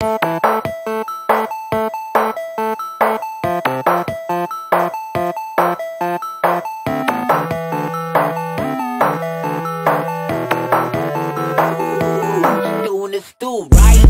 Doing this dude right.